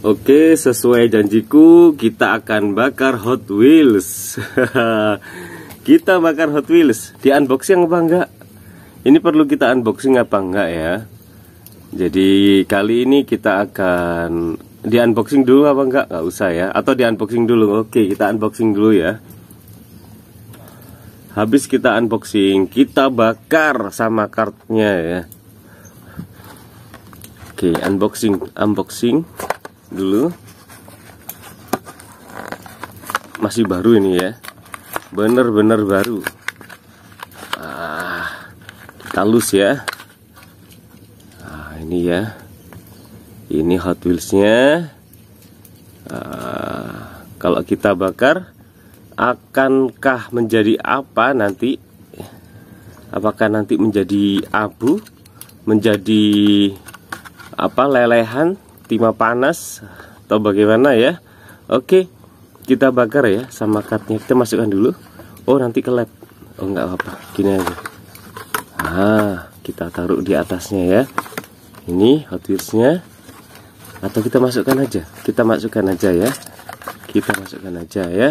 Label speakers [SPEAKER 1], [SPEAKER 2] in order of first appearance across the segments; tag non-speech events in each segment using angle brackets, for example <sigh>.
[SPEAKER 1] Oke, sesuai janjiku, kita akan bakar Hot Wheels. <laughs> kita bakar Hot Wheels. Di unboxing apa enggak? Ini perlu kita unboxing apa enggak ya? Jadi kali ini kita akan di unboxing dulu apa enggak? Enggak usah ya. Atau di unboxing dulu. Oke, kita unboxing dulu ya. Habis kita unboxing, kita bakar sama kartnya ya. Oke, unboxing, unboxing dulu. Masih baru ini ya. Bener-bener baru. Ah, kita lus ya. Ah, ini ya. Ini Hot Wheelsnya. Ah, kalau kita bakar akankah menjadi apa nanti? Apakah nanti menjadi abu? Menjadi apa lelehan timah panas atau bagaimana ya? Oke kita bakar ya sama kartnya kita masukkan dulu. Oh nanti kelep oh nggak apa-apa. Gini aja. Nah kita taruh di atasnya ya. Ini hot wheelsnya. Atau kita masukkan aja. Kita masukkan aja ya. Kita masukkan aja ya.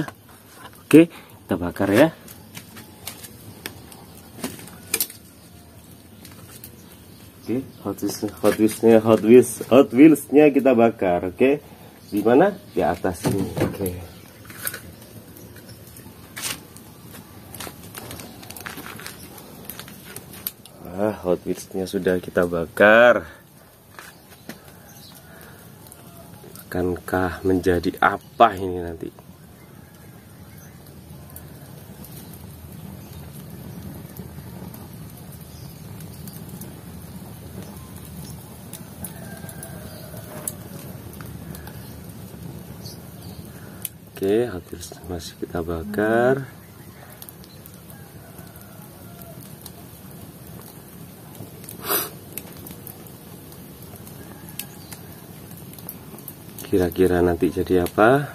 [SPEAKER 1] Oke kita bakar ya Oke, Hot Wheels, Hot Wheelsnya, Hot Wheels, Hot Wheelsnya kita bakar, oke? Di mana? Di atas ini, oke. Ah, Hot Wheelsnya sudah kita bakar. Akankah menjadi apa ini nanti? Oke, habis masih kita bakar. Kira-kira nanti jadi apa?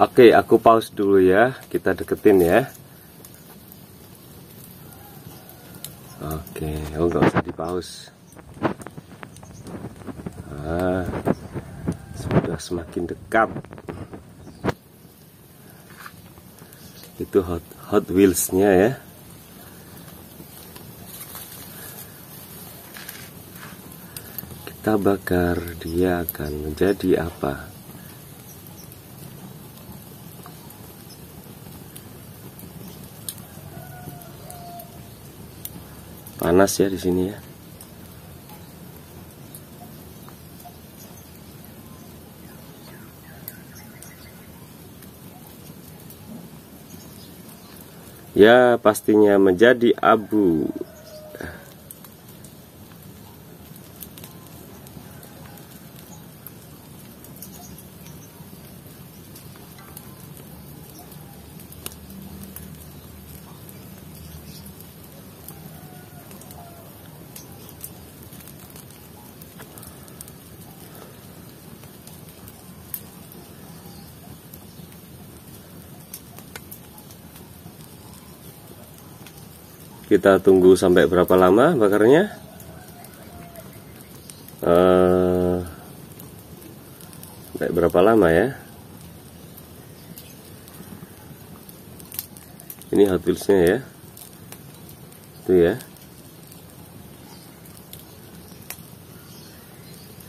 [SPEAKER 1] Oke, aku pause dulu ya. Kita deketin ya. Oke, oh nggak usah di pause. Ah sudah semakin dekat. Itu hot hot wheelsnya ya. Kita bakar dia akan menjadi apa? Panas ya di sini ya ya pastinya menjadi abu kita tunggu sampai berapa lama bakarnya? Uh, sampai berapa lama ya? Ini hot wheelsnya ya. Itu ya.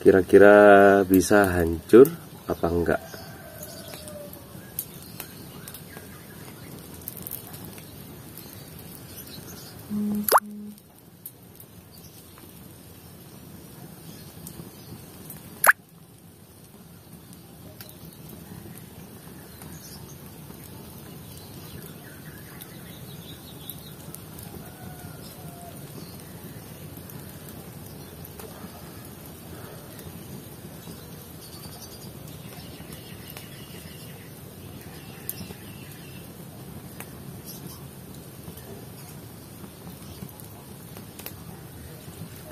[SPEAKER 1] Kira-kira bisa hancur apa enggak 嗯。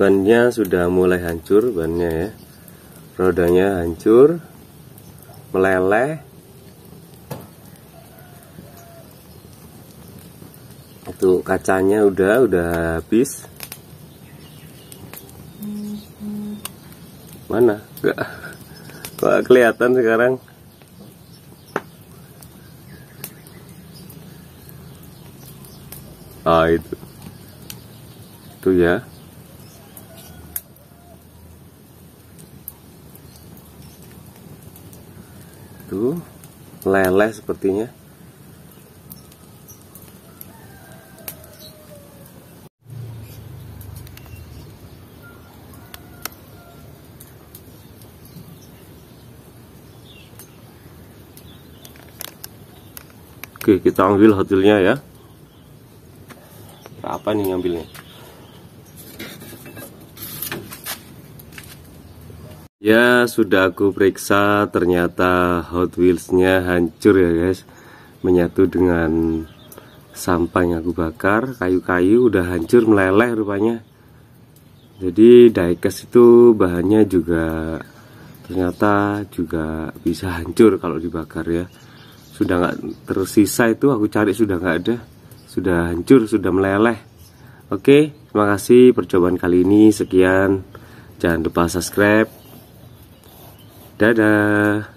[SPEAKER 1] Bannya sudah mulai hancur bannya ya. Rodanya hancur meleleh. Itu kacanya udah udah habis. Mana? Gak, kok kelihatan sekarang. Ah itu. Itu ya tuh leleh sepertinya. Oke kita ambil hasilnya ya. Apa nih ngambilnya ya sudah aku periksa ternyata Hot Wheelsnya hancur ya guys. Menyatu dengan sampah yang aku bakar. Kayu-kayu udah hancur meleleh rupanya. Jadi diecast itu bahannya juga ternyata juga bisa hancur kalau dibakar ya. Sudah nggak tersisa itu aku cari sudah nggak ada. Sudah hancur sudah meleleh. Oke terima kasih percobaan kali ini. Sekian. Jangan lupa subscribe dadah